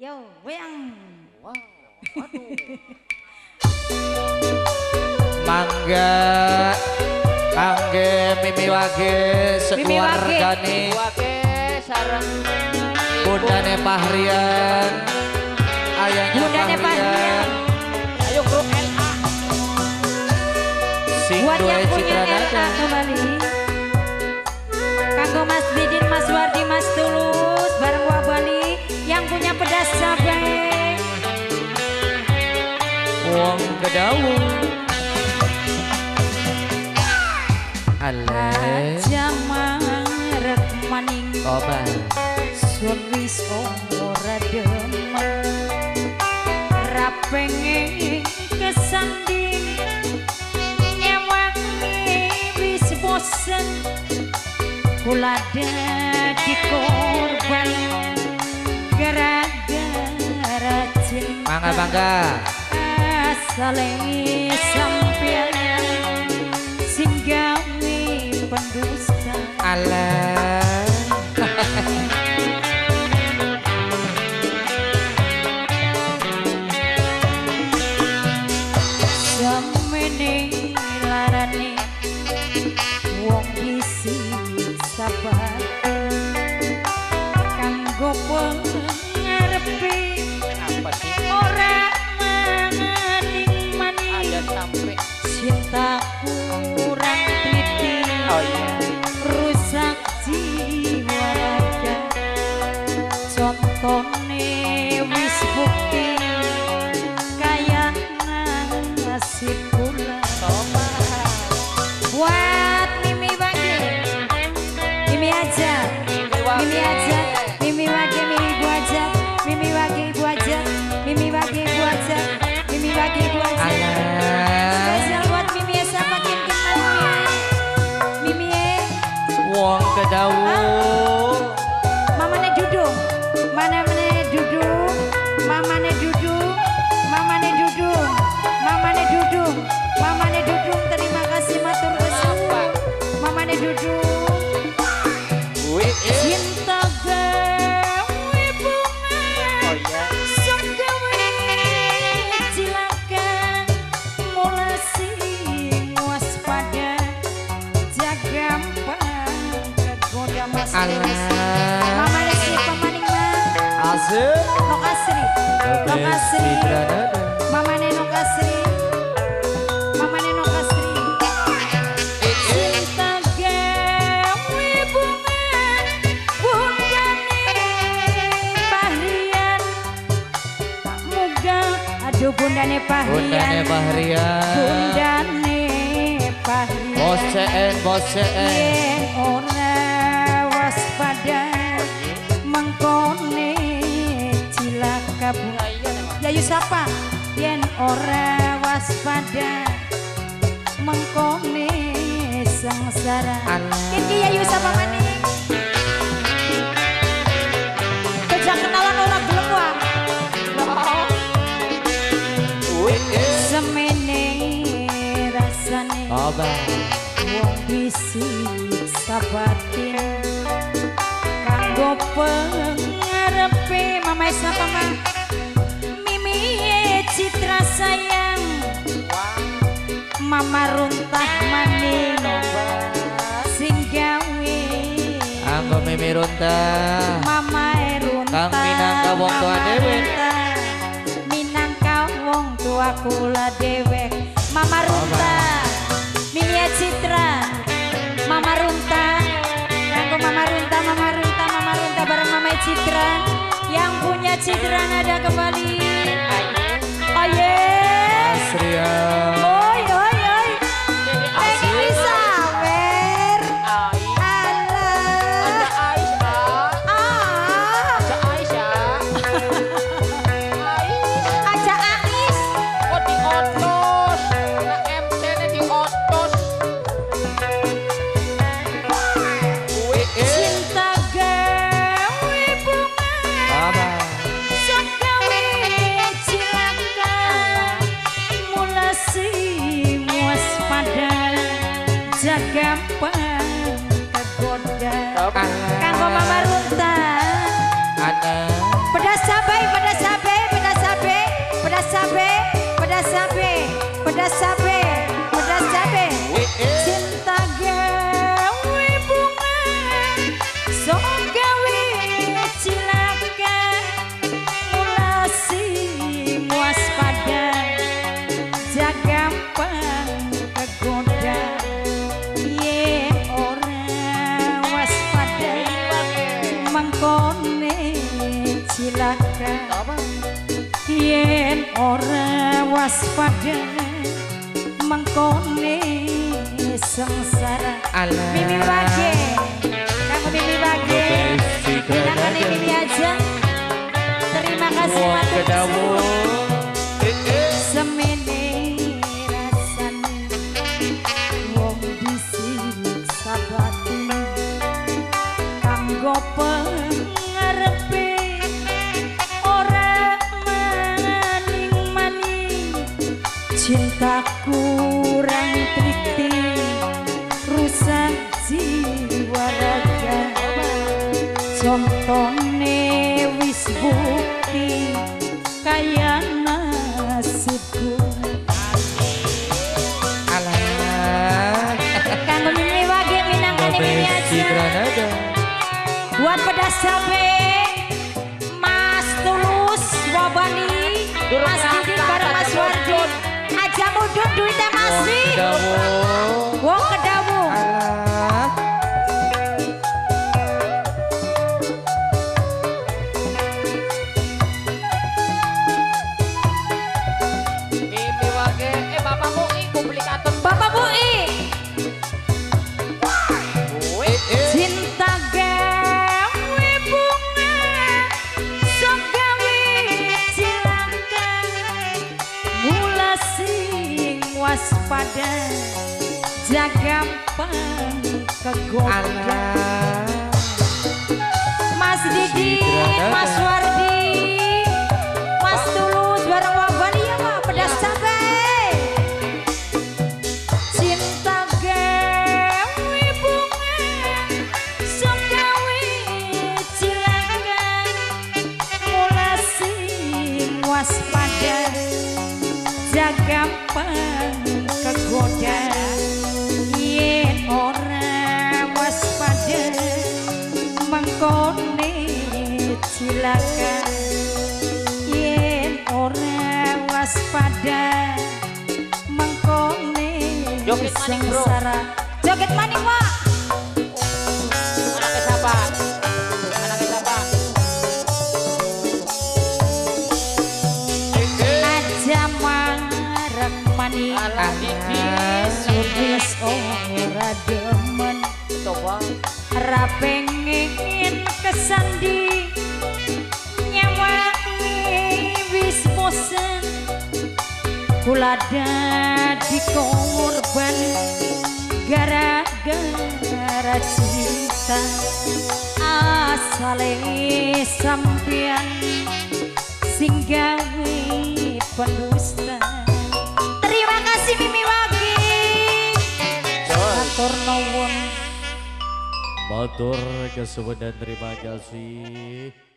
Yo, wayang. Wow, waduh. Mangga kangge Mimi Wage sekeluargane Wake sareng bundane Pahrian ayahnya Bundane Pahrian ayo grup LA. sing Buat yang punya LA nada kembali. Kanggo Mas Didin, Mas Wardi, Mas Tulus, kedawu ale Aja marek maning. Obat Suwis ora demen Rapenge kesanding. Ewangi wis bosen. Kula dadi korban. Gara-gara cinta mangga Asale sampeyan Sing gawe pendusta ale kurang teliti Oh iya. rusak jiwa raga contone wis bukti kaya nasib kula Toma. buat Mimi Bagi Mimi aja muôn cái đầu Asri. Mama Nenok Asri. Mama Nenok Asri. Cinta gawe bunga Bundane Pahrian Muga Aduh bundane bundane Pahrian Pahrian Bundane Pahrian bos CN bos CN ora waspada. Mengkone cilaka bu Yayu sapa yen ora waspada mengkone sengsara. Iki Yayu sapa maning Kejak kenalan ora gelem wae semene rasane wong bisik sabatin kanggo pengarepe mama sapa mah citra sayang. Mama runtah maning. Sing gawe. Anggo mimi runtah. Mama runtah. Kang minangka wong tua runtah. minangka wong tua kula dewek mama runtah. Mimi Citra. Mama Runta Kanggo Mama Runta Mama Runta Mama Runta bareng Mama Citra. Yang punya Citra nada kembali Apa? yen ora waspada mengkone sengsara. Alah. Mimi Wage. Kamu Mimi Wage. Granada. Mimi aja. Terima kasih Wong cintaku kurang teliti rusak jiwa raga Contone wis bukti kaya nasibku Alah. Kanggo mimi wage minangkane mimi aja. Buat pedas cabe duitnya masih kedawu. Waspada Jagampang kegoda. Mas Didi. Mas Wardi Mas Tulus bareng Wabani ya Pak Pedas cabai Cinta gawe bunga Sok gawe cilaka Mula sing waspada Jagampang kegoda Mengkone cilaka Yen ora waspada Mengkone Joget maning, bro. Joget maning Wak Anaknya siapa? Anaknya siapa? Aja marek maning ora demen Coba. Ra pengen kesandi. Nyawangi wis bosen. Kula dadi korban gara-gara cinta Asale sampean sing gawe kesuwen dan terima kasih.